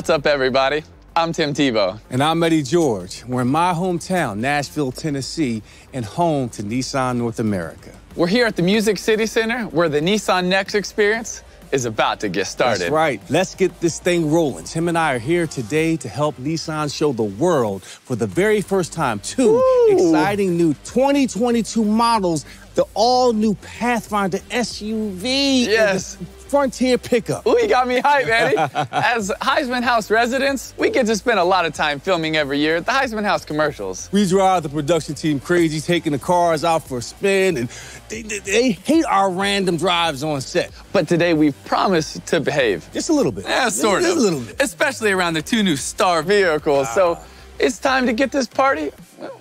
What's up, everybody? I'm Tim Tebow. And I'm Eddie George. We're in my hometown, Nashville, Tennessee, and home to Nissan North America. We're here at the Music City Center where the Nissan Next experience is about to get started. That's right. Let's get this thing rolling. Tim and I are here today to help Nissan show the world for the very first time two Woo. exciting new 2022 models, the all new Pathfinder SUV. Yes. Frontier pickup. Ooh, you got me hyped, Eddie. As Heisman House residents, we get to spend a lot of time filming every year at the Heisman House commercials. We drive the production team crazy, taking the cars out for a spin, and they, they, they hate our random drives on set. But today we promise to behave. Just a little bit. Yeah, sort just, of. A little bit. Especially around the two new star vehicles. Ah. So it's time to get this party well,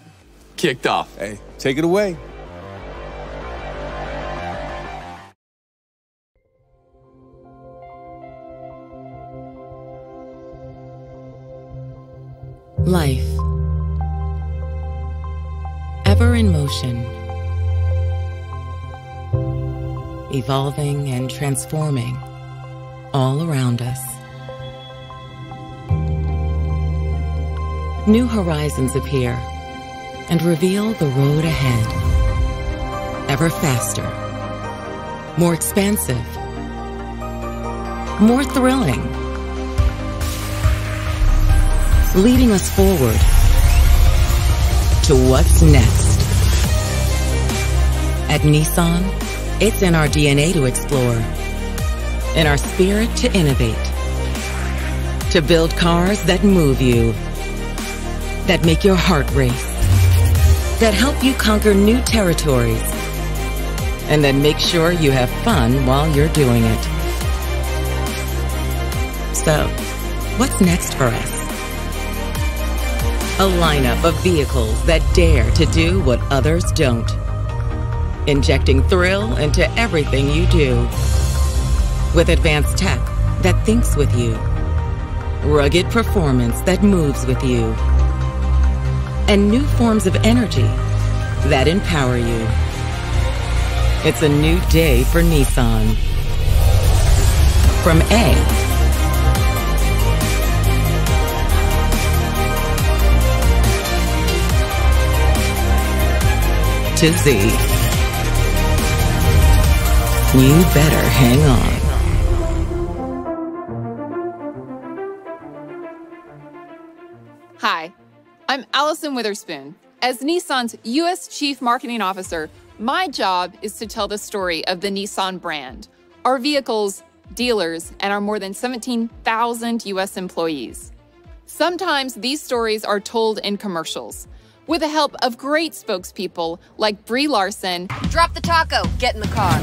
kicked off. Hey, take it away. Life. Ever in motion. Evolving and transforming all around us. New horizons appear and reveal the road ahead. Ever faster. More expansive. More thrilling leading us forward to what's next. At Nissan, it's in our DNA to explore, in our spirit to innovate, to build cars that move you, that make your heart race, that help you conquer new territories, and that make sure you have fun while you're doing it. So, what's next for us? A lineup of vehicles that dare to do what others don't. Injecting thrill into everything you do. With advanced tech that thinks with you. Rugged performance that moves with you. And new forms of energy that empower you. It's a new day for Nissan. From A to Z. You better hang on. Hi, I'm Allison Witherspoon. As Nissan's U.S. Chief Marketing Officer, my job is to tell the story of the Nissan brand, our vehicles, dealers, and our more than 17,000 U.S. employees. Sometimes these stories are told in commercials, with the help of great spokespeople like Brie Larson. Drop the taco, get in the car.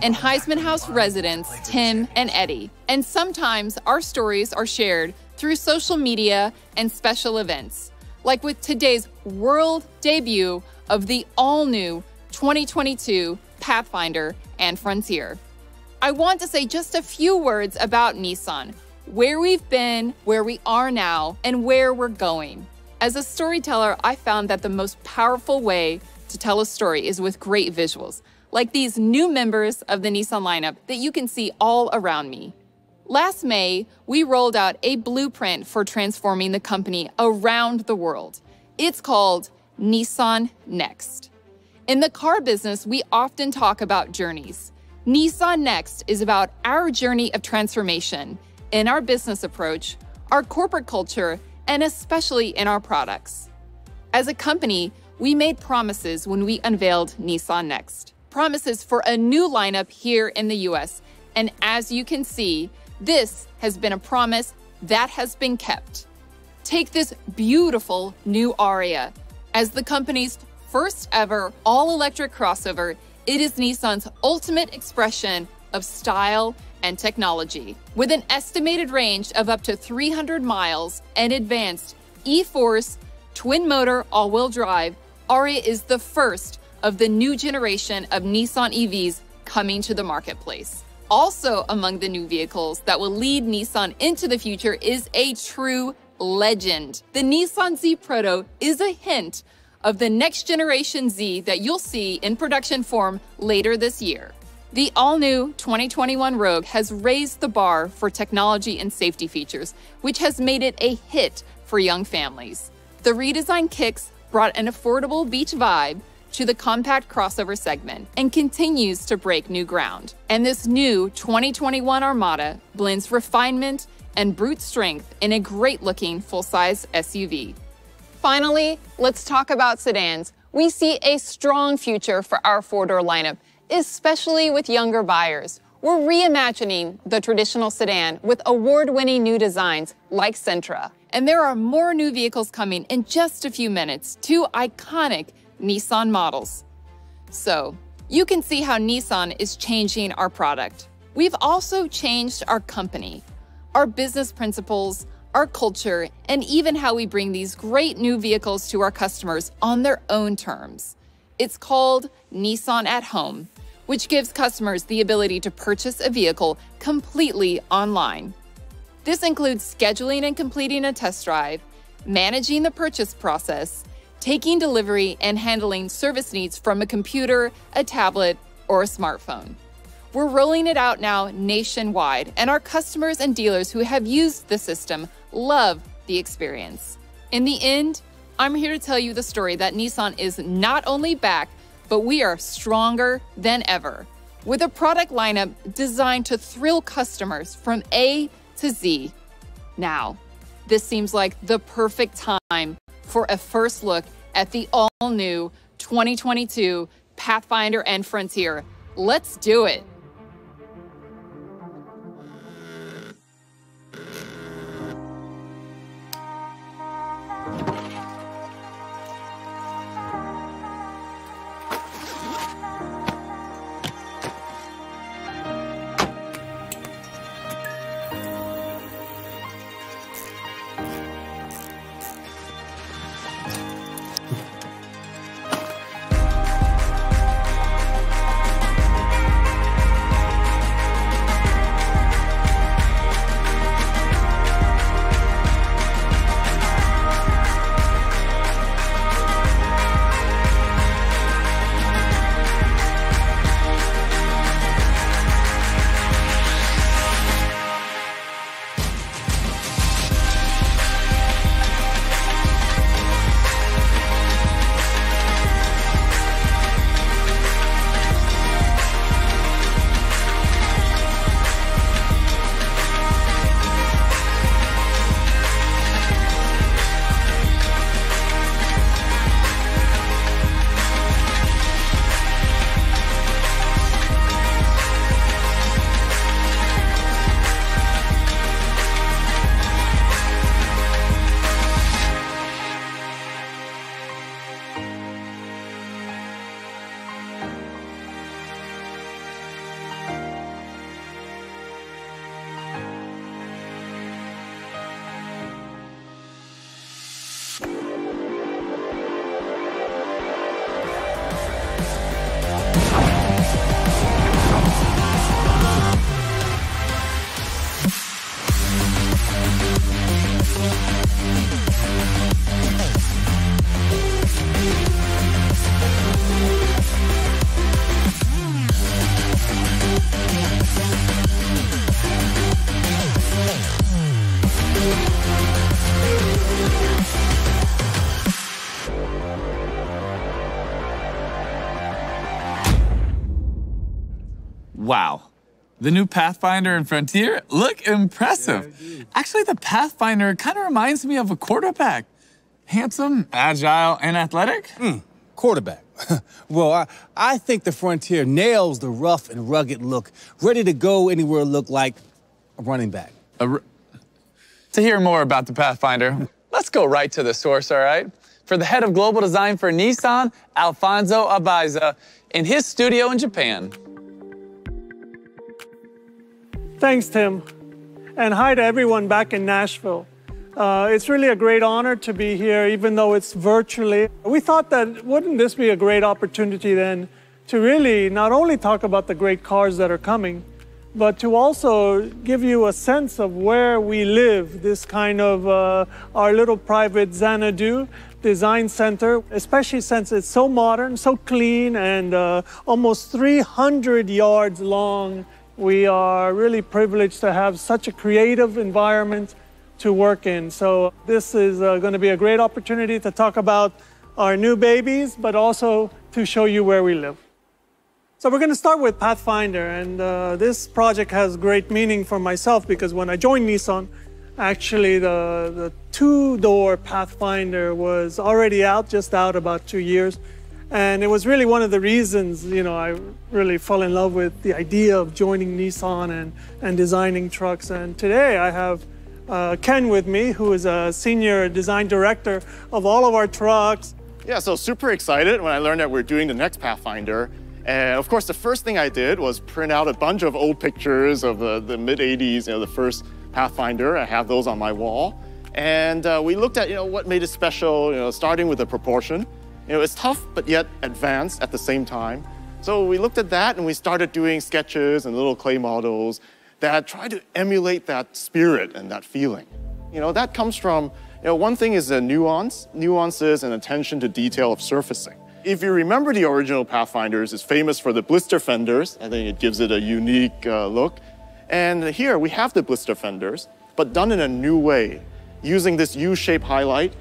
And Heisman House residents Tim and Eddie. And sometimes our stories are shared through social media and special events, like with today's world debut of the all new 2022 Pathfinder and Frontier. I want to say just a few words about Nissan, where we've been, where we are now, and where we're going. As a storyteller, I found that the most powerful way to tell a story is with great visuals, like these new members of the Nissan lineup that you can see all around me. Last May, we rolled out a blueprint for transforming the company around the world. It's called Nissan Next. In the car business, we often talk about journeys. Nissan Next is about our journey of transformation in our business approach, our corporate culture, and especially in our products. As a company, we made promises when we unveiled Nissan Next. Promises for a new lineup here in the US. And as you can see, this has been a promise that has been kept. Take this beautiful new Ariya. As the company's first ever all electric crossover, it is Nissan's ultimate expression of style and technology. With an estimated range of up to 300 miles and advanced e-4ORCE twin motor all-wheel drive, Ariya is the first of the new generation of Nissan EVs coming to the marketplace. Also among the new vehicles that will lead Nissan into the future is a true legend. The Nissan Z Proto is a hint of the next generation Z that you'll see in production form later this year. The all new 2021 Rogue has raised the bar for technology and safety features, which has made it a hit for young families. The redesigned Kicks brought an affordable beach vibe to the compact crossover segment and continues to break new ground. And this new 2021 Armada blends refinement and brute strength in a great looking full size SUV. Finally, let's talk about sedans. We see a strong future for our four door lineup especially with younger buyers. We're reimagining the traditional sedan with award winning new designs like Sentra. And there are more new vehicles coming in just a few minutes, two iconic Nissan models. So, you can see how Nissan is changing our product. We've also changed our company, our business principles, our culture, and even how we bring these great new vehicles to our customers on their own terms. It's called Nissan at Home which gives customers the ability to purchase a vehicle completely online. This includes scheduling and completing a test drive, managing the purchase process, taking delivery, and handling service needs from a computer, a tablet, or a smartphone. We're rolling it out now nationwide, and our customers and dealers who have used the system love the experience. In the end, I'm here to tell you the story that Nissan is not only back but we are stronger than ever with a product lineup designed to thrill customers from A to Z. Now, this seems like the perfect time for a first look at the all new 2022 Pathfinder and Frontier. Let's do it. Wow. The new Pathfinder and Frontier look impressive. Yeah, Actually, the Pathfinder kind of reminds me of a quarterback. Handsome, agile, and athletic. Mm, quarterback. well, I, I think the Frontier nails the rough and rugged look, ready to go anywhere look like a running back. A to hear more about the Pathfinder, let's go right to the source, all right? For the head of global design for Nissan, Alfonso Albaisa, in his studio in Japan. Thanks, Tim. And hi to everyone back in Nashville. Uh, it's really a great honor to be here, even though it's virtually. We thought that wouldn't this be a great opportunity then to really not only talk about the great cars that are coming, but to also give you a sense of where we live, this kind of uh, our little private Xanadu, design center, especially since it's so modern, so clean, and uh, almost 300 yards long. We are really privileged to have such a creative environment to work in. So, this is uh, going to be a great opportunity to talk about our new babies, but also to show you where we live. So, we're going to start with Pathfinder, and uh, this project has great meaning for myself because when I joined Nissan, actually the, the two door Pathfinder was already out, just out about two years. And it was really one of the reasons, you know, I really fell in love with the idea of joining Nissan and, and designing trucks. And today I have uh, Ken with me, who is a senior design director of all of our trucks. Yeah, so super excited when I learned that we're doing the next Pathfinder. And of course, the first thing I did was print out a bunch of old pictures of the, the mid 80s, you know, the first Pathfinder. I have those on my wall. And uh, we looked at, you know, what made it special, you know, starting with the proportion. Know, it's tough, but yet advanced at the same time. So we looked at that and we started doing sketches and little clay models that try to emulate that spirit and that feeling. You know, that comes from, you know, one thing is the nuance, nuances and attention to detail of surfacing. If you remember the original Pathfinders, it's famous for the blister fenders. I think it gives it a unique uh, look. And here we have the blister fenders, but done in a new way, using this U-shaped highlight.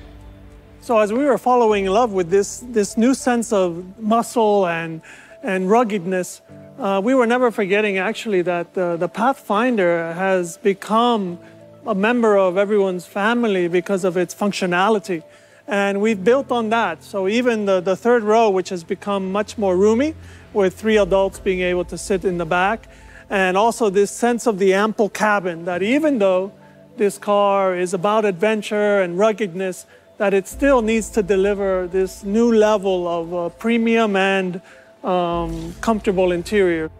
So as we were following in love with this, this new sense of muscle and, and ruggedness, uh, we were never forgetting actually that uh, the Pathfinder has become a member of everyone's family because of its functionality. And we've built on that. So even the, the third row, which has become much more roomy, with three adults being able to sit in the back, and also this sense of the ample cabin that even though this car is about adventure and ruggedness, that it still needs to deliver this new level of uh, premium and um, comfortable interior.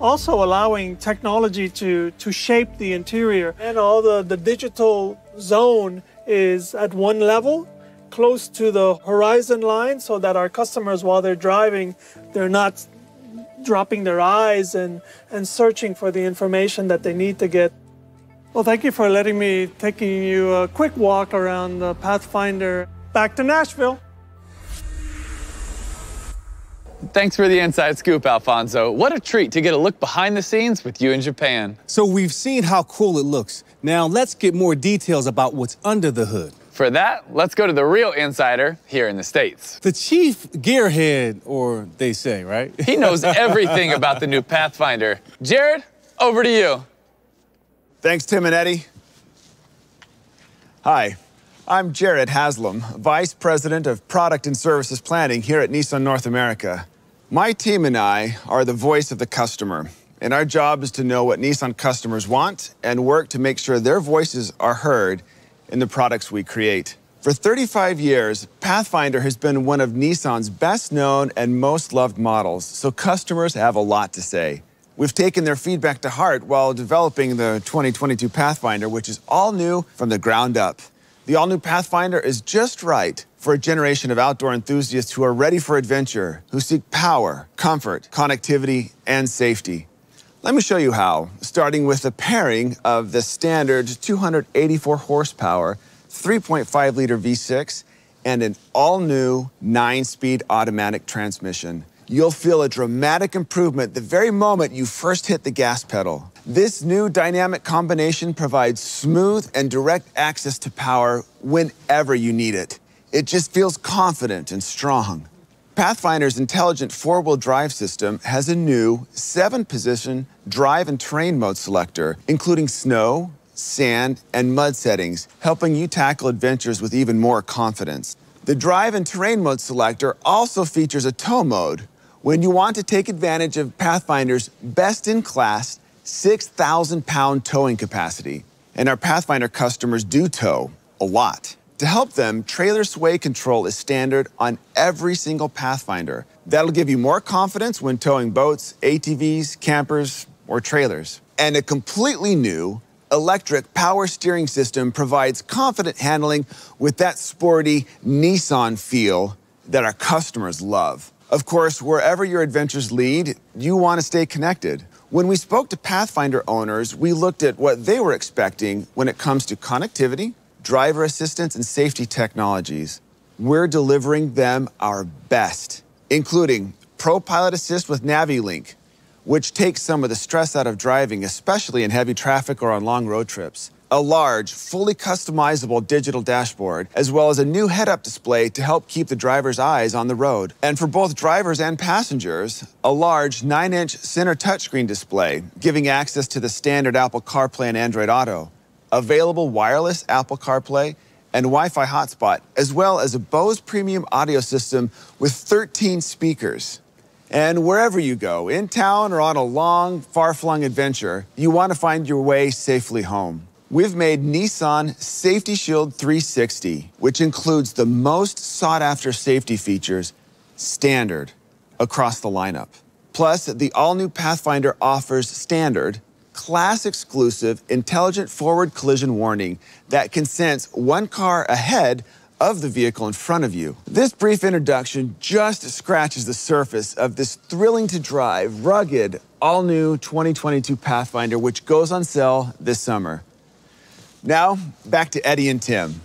Also allowing technology to, to shape the interior. And all the, the digital zone is at one level, close to the horizon line, so that our customers, while they're driving, they're not dropping their eyes and, and searching for the information that they need to get. Well, thank you for letting me taking you a quick walk around the Pathfinder. Back to Nashville. Thanks for the inside scoop, Alfonso. What a treat to get a look behind the scenes with you in Japan. So we've seen how cool it looks. Now let's get more details about what's under the hood. For that, let's go to the real insider here in the States. The chief gearhead, or they say, right? He knows everything about the new Pathfinder. Jared, over to you. Thanks, Tim and Eddie. Hi, I'm Jared Haslam, Vice President of Product and Services Planning here at Nissan North America. My team and I are the voice of the customer, and our job is to know what Nissan customers want and work to make sure their voices are heard in the products we create. For 35 years, Pathfinder has been one of Nissan's best known and most loved models, so customers have a lot to say. We've taken their feedback to heart while developing the 2022 Pathfinder, which is all new from the ground up. The all new Pathfinder is just right for a generation of outdoor enthusiasts who are ready for adventure, who seek power, comfort, connectivity, and safety. Let me show you how, starting with the pairing of the standard 284 horsepower, 3.5 liter V6, and an all new nine speed automatic transmission. You'll feel a dramatic improvement the very moment you first hit the gas pedal. This new dynamic combination provides smooth and direct access to power whenever you need it. It just feels confident and strong. Pathfinder's intelligent four wheel drive system has a new seven position drive and terrain mode selector, including snow, sand, and mud settings, helping you tackle adventures with even more confidence. The drive and terrain mode selector also features a tow mode when you want to take advantage of Pathfinder's best in class 6,000 pound towing capacity. And our Pathfinder customers do tow a lot. To help them, trailer sway control is standard on every single Pathfinder. That'll give you more confidence when towing boats, ATVs, campers, or trailers. And a completely new electric power steering system provides confident handling with that sporty Nissan feel that our customers love. Of course, wherever your adventures lead, you want to stay connected. When we spoke to Pathfinder owners, we looked at what they were expecting when it comes to connectivity, driver assistance, and safety technologies. we're delivering them our best, including Pro Pilot Assist with NaviLink, which takes some of the stress out of driving, especially in heavy traffic or on long road trips. A large, fully customizable digital dashboard, as well as a new head up display to help keep the driver's eyes on the road. And for both drivers and passengers, a large 9 inch center touchscreen display, giving access to the standard Apple CarPlay and Android Auto, available wireless Apple CarPlay and Wi Fi hotspot, as well as a Bose premium audio system with 13 speakers. And wherever you go, in town or on a long, far flung adventure, you want to find your way safely home. We've made Nissan Safety Shield 360, which includes the most sought after safety features, standard across the lineup. Plus, the all new Pathfinder offers standard, class exclusive, intelligent forward collision warning that can sense one car ahead of the vehicle in front of you. This brief introduction just scratches the surface of this thrilling to drive, rugged, all new 2022 Pathfinder, which goes on sale this summer. Now, back to Eddie and Tim.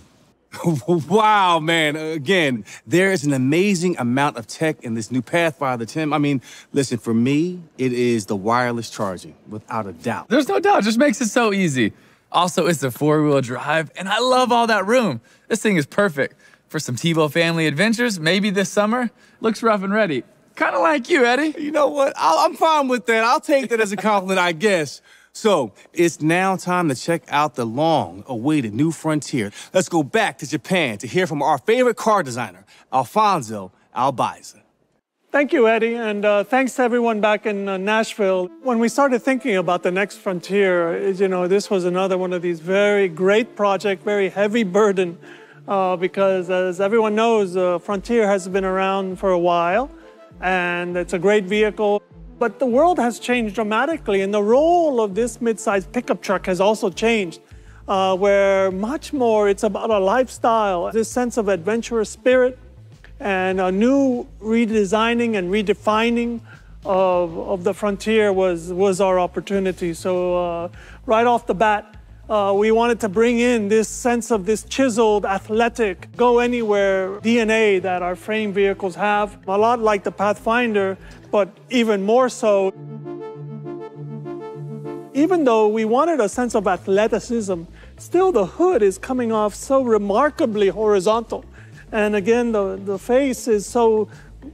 wow, man. Again, there is an amazing amount of tech in this new Pathfinder, Tim. I mean, listen, for me, it is the wireless charging, without a doubt. There's no doubt. It just makes it so easy. Also, it's a four wheel drive, and I love all that room. This thing is perfect for some Tebow family adventures, maybe this summer. Looks rough and ready. Kind of like you, Eddie. You know what? i am fine with that. I'll take that as a compliment, I guess. So it's now time to check out the long awaited new frontier. Let's go back to Japan to hear from our favorite car designer, Alfonso Albaisa. Thank you, Eddie, and uh, thanks to everyone back in uh, Nashville. When we started thinking about the next frontier, you know, this was another one of these very great project, very heavy burden, uh, because as everyone knows, uh, Frontier has been around for a while, and it's a great vehicle. But the world has changed dramatically, and the role of this mid-sized pickup truck has also changed, uh, where much more it's about a lifestyle, this sense of adventurous spirit, and a new redesigning and redefining of, of the frontier was, was our opportunity. So uh, right off the bat, uh, we wanted to bring in this sense of this chiseled, athletic, go anywhere DNA that our frame vehicles have. A lot like the Pathfinder, but even more so. Even though we wanted a sense of athleticism, still the hood is coming off so remarkably horizontal. And again, the, the face is so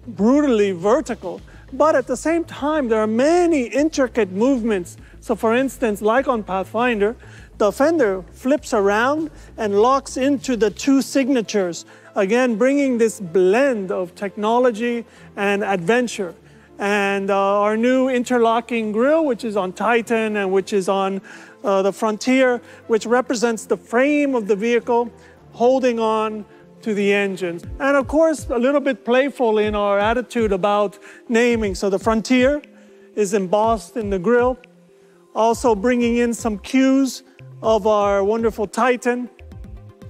brutally vertical. But at the same time, there are many intricate movements. So for instance, like on Pathfinder, the fender flips around and locks into the two signatures, again, bringing this blend of technology and adventure. And uh, our new interlocking grill, which is on Titan and which is on uh, the Frontier, which represents the frame of the vehicle holding on to the engine. And of course, a little bit playful in our attitude about naming. So the Frontier is embossed in the grill. Also bringing in some cues of our wonderful Titan.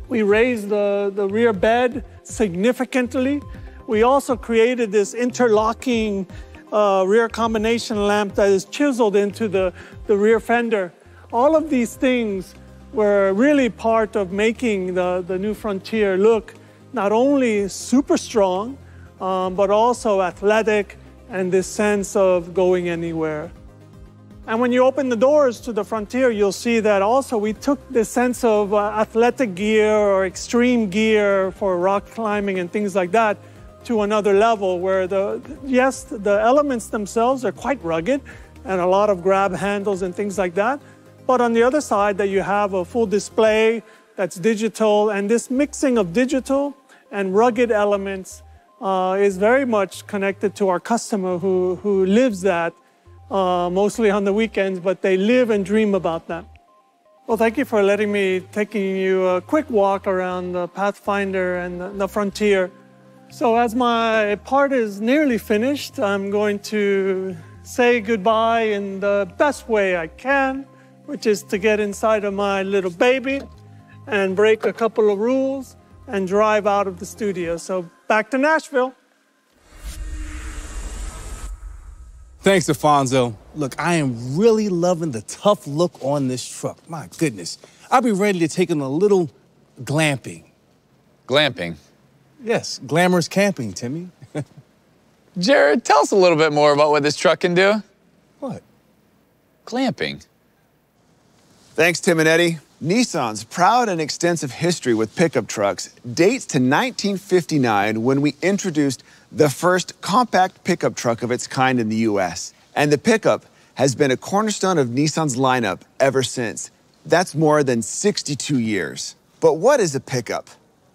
We raised the, the rear bed significantly. We also created this interlocking uh, rear combination lamp that is chiseled into the, the rear fender. All of these things were really part of making the, the new Frontier look not only super strong, um, but also athletic and this sense of going anywhere. And when you open the doors to the Frontier, you'll see that also we took this sense of uh, athletic gear or extreme gear for rock climbing and things like that to another level where the, yes, the elements themselves are quite rugged and a lot of grab handles and things like that. But on the other side that you have a full display that's digital and this mixing of digital and rugged elements uh, is very much connected to our customer who, who lives that uh, mostly on the weekends, but they live and dream about that. Well, thank you for letting me taking you a quick walk around the Pathfinder and the, the Frontier. So as my part is nearly finished, I'm going to say goodbye in the best way I can, which is to get inside of my little baby and break a couple of rules and drive out of the studio. So back to Nashville. Thanks, Alfonso. Look, I am really loving the tough look on this truck. My goodness. I'll be ready to take on a little glamping. Glamping? Yes, glamorous camping, Timmy. Jared, tell us a little bit more about what this truck can do. What? Glamping. Thanks, Tim and Eddie. Nissan's proud and extensive history with pickup trucks dates to 1959 when we introduced the first compact pickup truck of its kind in the US. And the pickup has been a cornerstone of Nissan's lineup ever since. That's more than 62 years. But what is a pickup?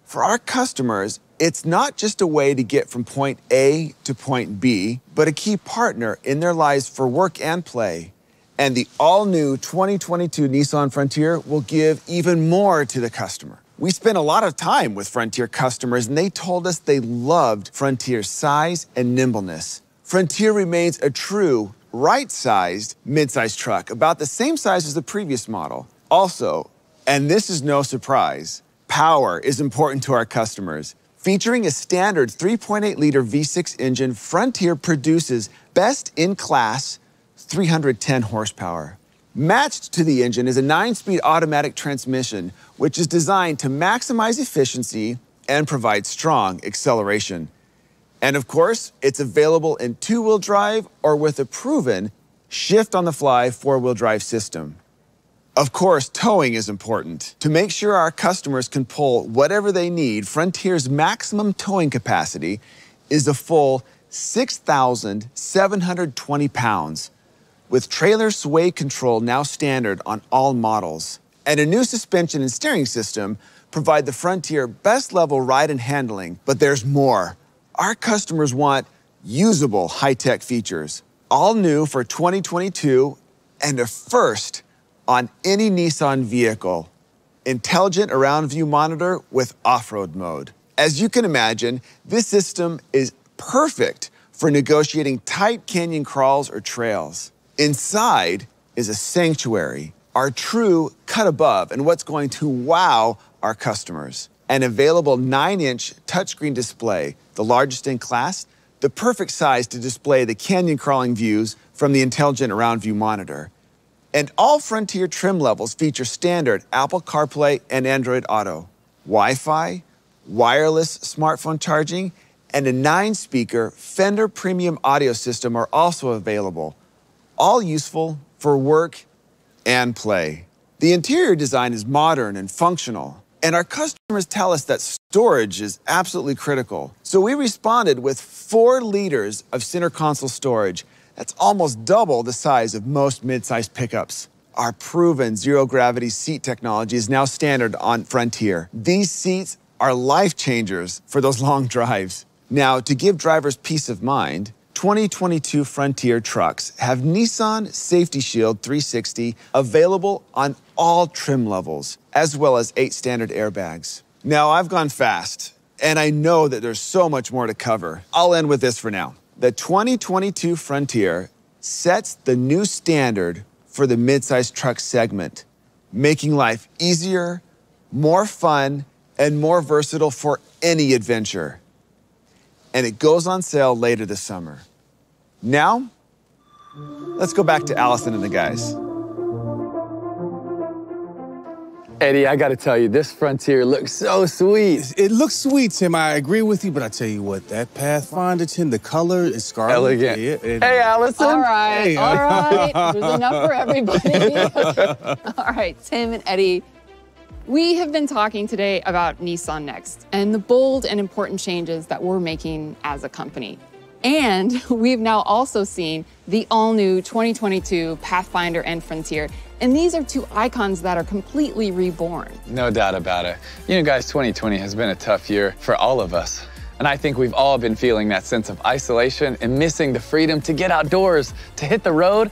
For our customers, it's not just a way to get from point A to point B, but a key partner in their lives for work and play. And the all new 2022 Nissan Frontier will give even more to the customer. We spent a lot of time with Frontier customers, and they told us they loved Frontier's size and nimbleness. Frontier remains a true, right sized midsize truck, about the same size as the previous model. Also, and this is no surprise, power is important to our customers. Featuring a standard 3.8 liter V6 engine, Frontier produces best in class 310 horsepower. Matched to the engine is a nine speed automatic transmission, which is designed to maximize efficiency and provide strong acceleration. And of course, it's available in two wheel drive or with a proven shift on the fly four wheel drive system. Of course, towing is important. To make sure our customers can pull whatever they need, Frontier's maximum towing capacity is a full 6,720 pounds, with trailer sway control now standard on all models. And a new suspension and steering system provide the Frontier best level ride and handling, but there's more. Our customers want usable high tech features, all new for 2022 and a first on any Nissan vehicle intelligent around view monitor with off road mode. As you can imagine, this system is perfect for negotiating tight canyon crawls or trails. Inside is a sanctuary, our true cut above, and what's going to wow our customers. An available 9 inch touchscreen display, the largest in class, the perfect size to display the canyon crawling views from the intelligent around view monitor. And all Frontier trim levels feature standard Apple CarPlay and Android Auto, Wi Fi, wireless smartphone charging, and a nine speaker Fender Premium audio system are also available, all useful for work and play. The interior design is modern and functional, and our customers tell us that storage is absolutely critical. So we responded with four liters of center console storage that's almost double the size of most midsize pickups. Our proven zero gravity seat technology is now standard on Frontier. These seats are life changers for those long drives. Now, to give drivers peace of mind, 2022 Frontier trucks have Nissan Safety Shield 360 available on all trim levels, as well as eight standard airbags. Now, I've gone fast, and I know that there's so much more to cover. I'll end with this for now. The 2022 Frontier sets the new standard for the midsize truck segment, making life easier, more fun, and more versatile for any adventure. And it goes on sale later this summer. Now, let's go back to Allison and the guys. Eddie, I gotta tell you, this Frontier looks so sweet. It looks sweet, Tim. I agree with you, but I tell you what, that Pathfinder, Tim, the color is scarlet. Elegant. Yeah, it- hey, Allison. All right, Hey, all right. There's enough for everybody. all right, Tim and Eddie. We have been talking today about Nissan Next and the bold and important changes that we're making as a company. And we've now also seen the all new 2022 Pathfinder and Frontier. And these are two icons that are completely reborn. No doubt about it. You know, guys, 2020 has been a tough year for all of us. And I think we've all been feeling that sense of isolation and missing the freedom to get outdoors, to hit the road,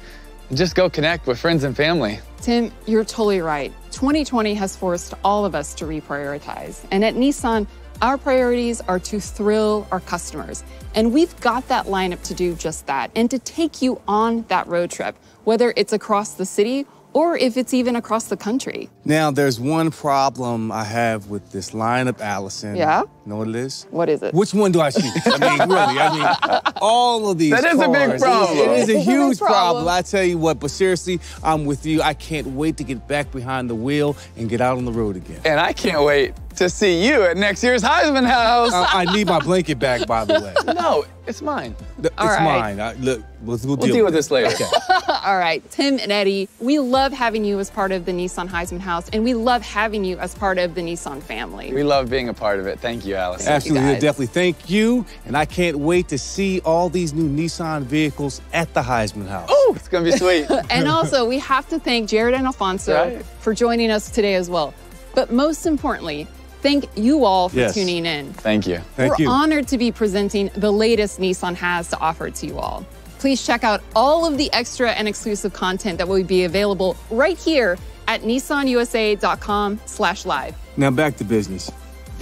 just go connect with friends and family. Tim, you're totally right. 2020 has forced all of us to reprioritize. And at Nissan, our priorities are to thrill our customers. And we've got that lineup to do just that and to take you on that road trip, whether it's across the city or if it's even across the country. Now, there's one problem I have with this lineup, Allison. Yeah? You know what it is? What is it? Which one do I see? I mean, really, I mean, all of these That is a big problem. It is a It's a big huge problem. problem. I tell you what, but seriously, I'm with you. I can't wait to get back behind the wheel and get out on the road again. And I can't wait to see you at next year's Heisman House. I, I need my blanket back, by the way. no, it's mine. It's All right. mine. I, look, we'll, we'll, We'll deal with this later. All right, Tim and Eddie, we love having you as part of the Nissan Heisman House, and we love having you as part of the Nissan family. We love being a part of it. Thank you, Allison. Absolutely, guys. definitely. Thank you. And I can't wait to see all these new Nissan vehicles at the Heisman House. Oh, it's gonna be sweet. and also, we have to thank Jared and Alfonso Right. for joining us today as well. But most importantly, thank you all for Yes. tuning in. Thank you. Thank We're you. honored to be presenting the latest Nissan has to offer to you all. Please check out all of the extra and exclusive content that will be available right here at nissanusa.com slash live. Now back to business.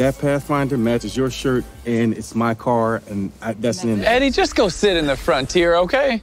That Pathfinder matches your shirt, and it's my car, and I, that's the end. Eddie, just go sit in the frontier, okay?